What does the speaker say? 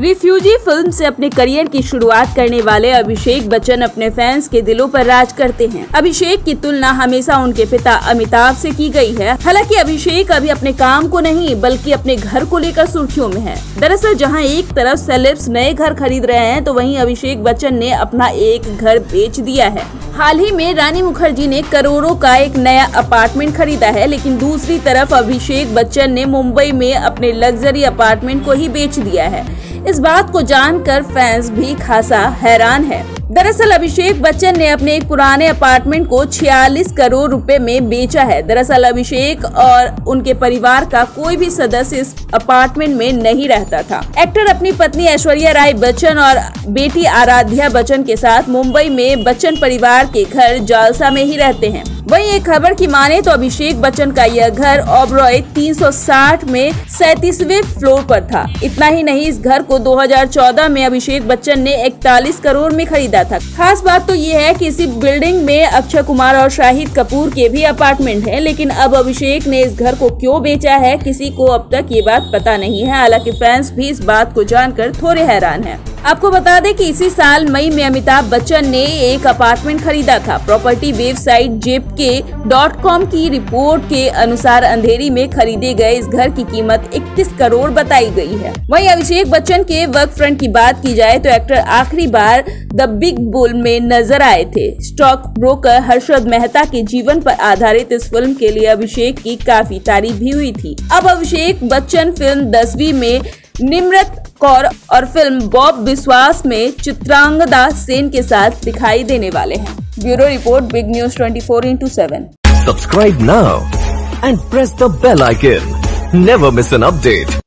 Refugee film से अपने career की शुरुआत करने वाले अभिषेक बच्चन अपने फैंस के दिलों पर राज करते हैं। अभिषेक की तुलना हमेशा उनके पिता अमिताभ से की गई है। हालाँकि अभिषेक अभी अपने काम को नहीं, बल्कि अपने घर को लेकर सुर्खियों में है। दरअसल जहाँ एक तरफ़ सेलेब्स नए घर खरीद रहे हैं तो वहीं अभिषेक बच्चन ने अपना एक घर बेच दिया है। हाल ही में रानी मुखर्जी ने करोड़ों का एक नया अपार्टमेंट खरीदा है, लेकिन दूसरी तरफ़ अभिषेक बच्चन ने मुंबई में अपने लग्जरी अपार्टमेंट को ही बेच दिया है। इस बात को जानकर फैंस भी खासा हैरान है। दरअसल अभिषेक बच्चन ने अपने पुराने अपार्टमेंट को 46 करोड़ रुपए में बेचा है। दरअसल अभिषेक और उनके परिवार का कोई भी सदस्य इस अपार्टमेंट में नहीं रहता था। एक्टर अपनी पत्नी ऐश्वर्या राय बच्चन और बेटी आराध्या बच्चन के साथ मुंबई में बच्चन परिवार के घर जालसा में ही रहते हैं। वहीं एक खबर की माने तो अभिषेक बच्चन का यह घर ओबरॉय 360 में सैतीसवे फ्लोर पर था। इतना ही नहीं, इस घर को 2014 में अभिषेक बच्चन ने 41 करोड़ में खरीदा था। खास बात तो ये है कि इसी बिल्डिंग में अक्षय कुमार और शाहिद कपूर के भी अपार्टमेंट है, लेकिन अब अभिषेक ने इस घर को क्यों बेचा है, किसी को अब तक ये बात पता नहीं है। हालाँकि फैंस भी इस बात को जानकर थोड़े हैरान है। आपको बता दें कि इसी साल मई में अमिताभ बच्चन ने एक अपार्टमेंट खरीदा था। प्रॉपर्टी वेबसाइट जेप के डॉट कॉम की रिपोर्ट के अनुसार अंधेरी में खरीदे गए इस घर की कीमत 31 करोड़ बताई गई है। वहीं अभिषेक बच्चन के वर्क फ्रंट की बात की जाए तो एक्टर आखिरी बार द बिग बुल में नज़र आए थे। स्टॉक ब्रोकर हर्षद मेहता के जीवन पर आधारित इस फ़िल्म के लिए अभिषेक की काफ़ी तारीफ़ भी हुई थी। अब अभिषेक बच्चन फ़िल्म दसवीं में निम्रत कौर और फ़िल्म बॉब विश्वास में चित्रांगदा सेन के साथ दिखाई देने वाले हैं। Bureau report, big news twenty four into seven subscribe now and press the bell icon never miss an update.